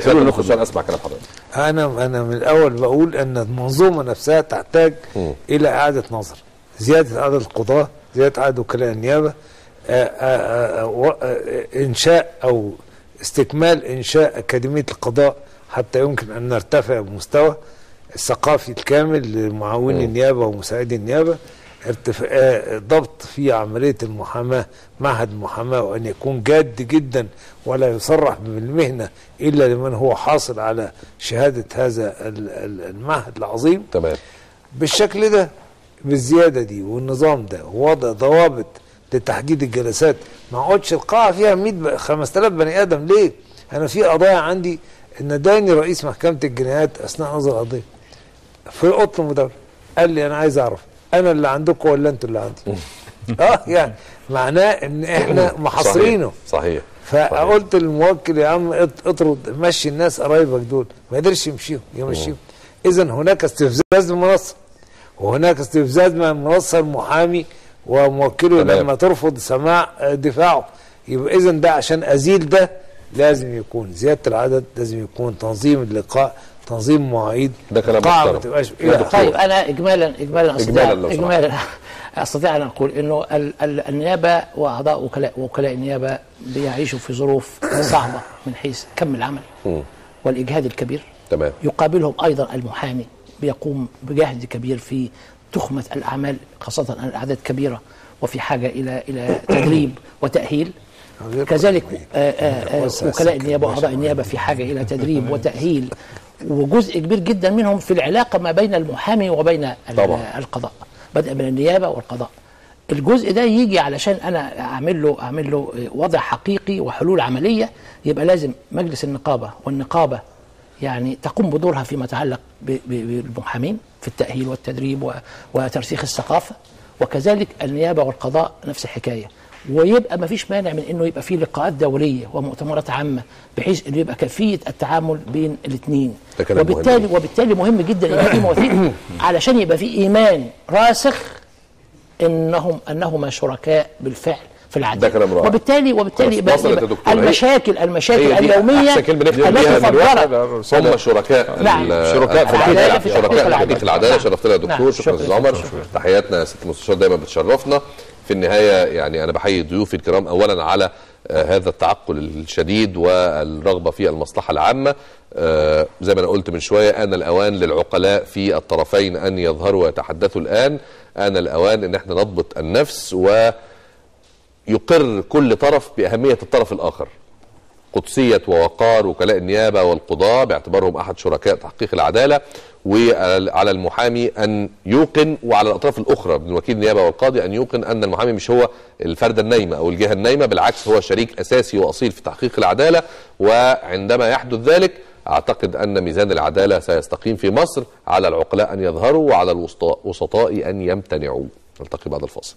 خلونا ناخد سؤال أسمع كلام حضرتك. أنا أنا من الأول بقول إن المنظومة نفسها تحتاج إلى إعادة نظر. زيادة عدد القضاة زيادة عدد وكلاء النيابة آآ آآ و- آآ إنشاء أو استكمال إنشاء أكاديمية القضاء حتى يمكن أن نرتفع بمستوى الثقافي الكامل لمعاوني النيابة ومساعدي النيابة. ارتفاع ضبط في عملية المحاماة معهد المحاماة وأن يكون جاد جدا ولا يصرح بالمهنة إلا لمن هو حاصل على شهادة هذا ال- ال- المعهد العظيم. تمام. بالشكل ده بالزيادة دي والنظام ده ووضع ضوابط لتحديد الجلسات. ما أقعدش القاعة فيها 100 ب- 5000 بني آدم ليه؟ أنا في قضايا عندي. ان داني رئيس محكمة الجنايات أثناء نظر القضية في اوضه المداولة. قال لي أنا عايز أعرف أنا اللي عندكم ولا أنتوا اللي عندي؟ آه يعني معناه إن إحنا محاصرينه. صحيح فقلت للموكل يا عم اط- اطرد مشي الناس قرايبك دول. ما قدرش يمشيهم يمشيهم اذا هناك استفزاز بالمنصه وهناك استفزاز من المنصه المحامي وموكله تمام. لما ترفض سماع دفاعه. يبقى اذا ده عشان أزيل ده لازم يكون زيادة العدد لازم يكون تنظيم اللقاء تنظيم مواعيد ده كلام ما محترم. تبقاش. طيب أنا اجمالا اجمالا استطيع إجمالاً أستطيع أن أقول إنه ال ال النيابة وأعضاء وكلاء وكلاء النيابة بيعيشوا في ظروف صعبة من حيث كم العمل والإجهاد الكبير. تمام. يقابلهم أيضا المحامي بيقوم بجهد كبير في تخمة الأعمال خاصة أن الاعداد كبيرة وفي حاجة إلى إلى تدريب وتأهيل. كذلك آه، آه، آه، وكلاء النيابة وأعضاء النيابة في حاجة إلى تدريب وتأهيل. وجزء كبير جدا منهم في العلاقة ما بين المحامي وبين طبعا. القضاء. بدءا من النيابة والقضاء. الجزء ده يجي علشان أنا أعمل له أعمل له وضع حقيقي وحلول عملية يبقى لازم مجلس النقابة والنقابة يعني تقوم بدورها فيما يتعلق بالمحامين في التأهيل والتدريب وترسيخ الثقافة. وكذلك النيابة والقضاء نفس الحكاية. ويبقى ما فيش مانع من إنه يبقى في لقاءات دولية ومؤتمرات عامة بحيث إنه يبقى كيفية التعامل بين الاثنين كلام مهم وبالتالي. وبالتالي مهم جدا يبقى في مواثيق علشان يبقى في إيمان راسخ انهم أنهما شركاء بالفعل في العدل ده كلام رائع. وبالتالي وبالتالي يبقى, المشاكل المشاكل اليومية التي فجرت هم شركاء نعم. شركاء في في شركاء في. العدالة. شرفتنا يا دكتور نعم. شكرا. أستاذ عمر. تحياتنا يا ست المستشار دايما بتشرفنا في النهاية يعني أنا بحيي ضيوفي الكرام اولا على آه، هذا التعقل الشديد والرغبة في المصلحة العامة. آه، زي ما أنا قلت من شوية ان الأوان للعقلاء في الطرفين أن يظهروا ويتحدثوا الآن. ان الأوان إن إحنا نضبط النفس و يقر كل طرف بأهمية الطرف الآخر. قدسية ووقار وكلاء النيابة والقضاة باعتبارهم أحد شركاء تحقيق العدالة وعلى المحامي أن يوقن وعلى الأطراف الأخرى من وكيل النيابة والقاضي أن يوقن أن المحامي مش هو الفردة النايمة أو الجهة النايمة بالعكس هو شريك أساسي وأصيل في تحقيق العدالة وعندما يحدث ذلك أعتقد أن ميزان العدالة سيستقيم في مصر على العقلاء أن يظهروا وعلى الوسطاء وسطاء أن يمتنعوا. نلتقي بعد الفاصل.